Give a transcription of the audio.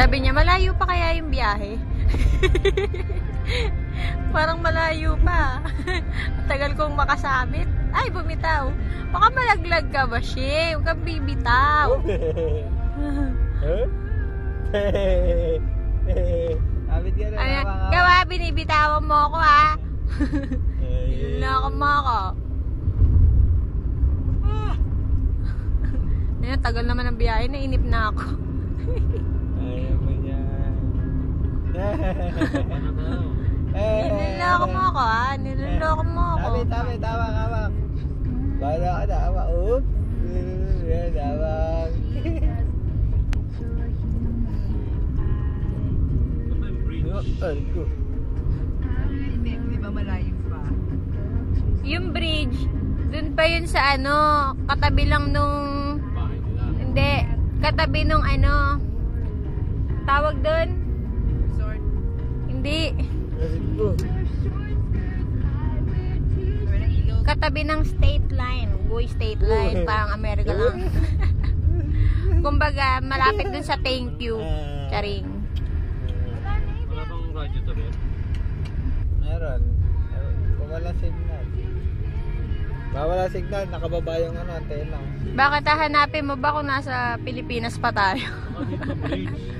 Sabi niya, malayo pa kaya yung biyahe? Parang malayo pa. Ang Tagal kong makasabit. Ay, bumitaw. Baka malaglag ka ba, Shi? Huwag kang bibitaw. Abit ka na. Ay, hawa, hawa. gawa, binibitawan mo ako, ha? Niloko mo ako. Ayun, tagal naman ng biyahe. Nainip na ako. Yan. Niloloko mo ako, ha? Niloloko mo ako. Tabi, tabi, tawak, hawak. Bala ka na, hawak. Oops. Yan, hawak. Ay, ko. Hindi, di ba malayo pa? Yung bridge, dun pa yun sa ano, katabi lang nung... Hindi, katabi nung ano... Tawag dun? Hindi. Katabi ng state line. Boy state line, parang America lang. Kumbaga, malapit dun sa thank you. Charing. Wala bang radyo to rin? Meron. Wala signal. Bawala signal, nakababa yung ano, antena. Bakit hahanapin mo ba kung nasa Pilipinas pa tayo?